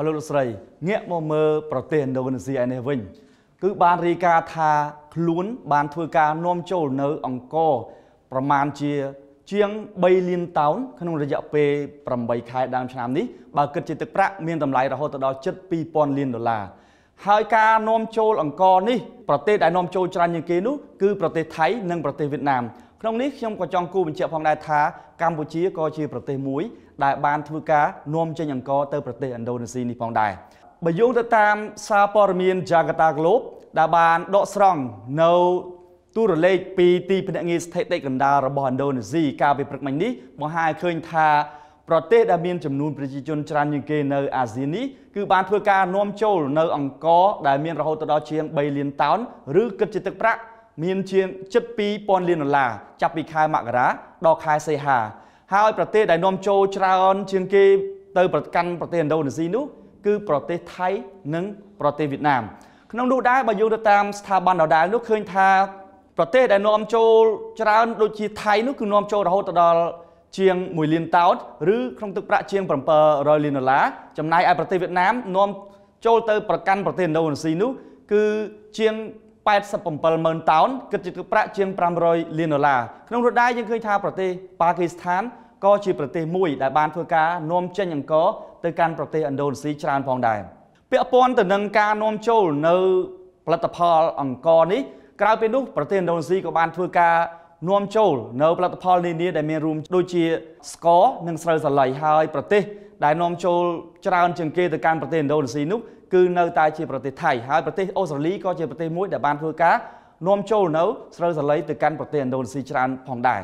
អរលោកលោកស្រីងាកមកមើលប្រទេសឥណ្ឌូនេស៊ីឯនេះវិញ គឺបានរាយការណ៍ថាខ្លួនបានធ្វើការនាំចូលនៅអង្គរប្រមាណជាជាង3លានតោនក្នុងរយៈពេល8ខែដើមឆ្នាំនេះបើគិតជាទឹកប្រាក់មានតម្លៃរហូតដល់ជិត2000លានដុល្លារហើយការនាំចូលអង្គរនេះប្រទេសដែលនាំចូលច្រើនជាងគេនោះគឺប្រទេសថៃនិងប្រទេសវៀតណាម ក្នុងនេះខ្ញុំក៏ចង់គូបញ្ជាក់ផងដែរថាកម្ពុជាក៏ជាប្រទេសមួយ ដែលបានធ្វើការនាំចេញអង្គរទៅប្រទេសឥណ្ឌូនេស៊ីនេះផងដែរបើយោងទៅតាមសារព័ត៌មាន Jakarta Globe ដែលបានដកស្រង់នៅទូរលេខពីទីភ្នាក់ងារស្ថិតិកណ្ដាលរបស់ឥណ្ឌូនេស៊ីកាលពីព្រឹកមិញនេះបង្ហាញឃើញថាប្រទេសដែលមានចំនួនប្រជាជនច្រើនជាងគេនៅអាស៊ាននេះគឺបានធ្វើការនាំចូលនៅអង្គរដែលមានរហូតដល់ជាង3លានតោនឬគិតជាទឹកប្រាក់ មានជាងជិត2000លានដុល្លារចាប់ពីខែមករាដល់ខែសីហាហើយប្រទេសដែលនាំចូលច្រើនជាងគេទៅប្រកាន់ប្រទេសឥណ្ឌូនេស៊ីនោះគឺប្រទេសថៃនិងប្រទេសវៀតណាមក្នុងនោះដែរបើយោងទៅតាមស្ថាប័នដដែលនោះឃើញថាប្រទេសដែលនាំចូលច្រើនដូចជាថៃនោះគឺនាំចូលរហូតដល់ជាង1លានតោនឬក្នុងទឹកប្រាក់ជាង700លានដុល្លារចំណែកឯប្រទេសវៀតណាមនាំចូលទៅប្រកាន់ប្រទេសឥណ្ឌូនេស៊ីនោះគឺជាង 87ម៉ឺនតោនគិតជាទឹកប្រាក់ជាង500លានដុល្លារក្នុងនោះដែរយើងឃើញថាប្រទេសប៉ាគីស្ថានក៏ជាប្រទេសមួយដែលបានធ្វើការនាំចេញអង្គរទៅកាន់ប្រទេសឥណ្ឌូនេស៊ីច្រើនផងដែរពាក់ព័ន្ធទៅនឹងការនាំចូលនៅផលិតផលអង្គរនេះក្រៅពីនោះប្រទេសឥណ្ឌូនេស៊ីក៏បានធ្វើការ នាំចូលនៅផលិតផលនានាដែលមានរួមដូចជាស្ករនិងស្រូវសាលីហើយប្រទេសដែលនាំចូលច្រើនជាងគេទៅកាន់ប្រទេសឥណ្ឌូនេស៊ីនោះគឺនៅតែជាប្រទេសថៃហើយប្រទេសអូស្ត្រាលីក៏ជាប្រទេសមួយដែលបានធ្វើការនាំចូលនៅស្រូវសាលីទៅកាន់ប្រទេសឥណ្ឌូនេស៊ីច្រើនផងដែរ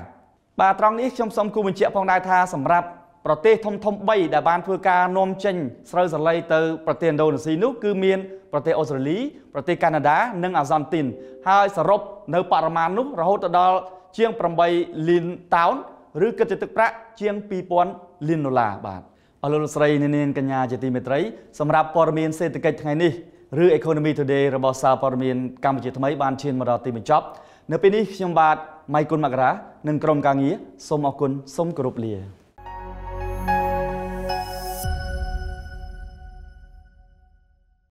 បាទត្រង់នេះខ្ញុំសូមគូបញ្ជាក់ផងដែរថាសម្រាប់ប្រទេសធំធំ3ដែលបានធ្វើការនាំចេញស្រូវសាលីទៅប្រទេសឥណ្ឌូនេស៊ីនោះគឺមានប្រទេសអូស្ត្រាលីប្រទេសកាណាដានិងអាសន្ទីនហើយសរុបនៅបរិមាណនោះរហូតដល់ ជាង8លានតោនឬគិតជាទឹកប្រាក់ជាង2000លានដុល្លារបាទអរលោកស្រីនាងកញ្ញាជាទីមេត្រីសម្រាប់ព័ត៌មានសេដ្ឋកិច្ចថ្ងៃនេះឬ Economy Today របស់សារព័ត៌មានកម្ពុជាថ្មីបានឈានមកដល់ទីបញ្ចប់នៅពេលនេះខ្ញុំបាទម៉ៃគុណមករានិងក្រុមការងារសូមអរគុណសូមគោរពលា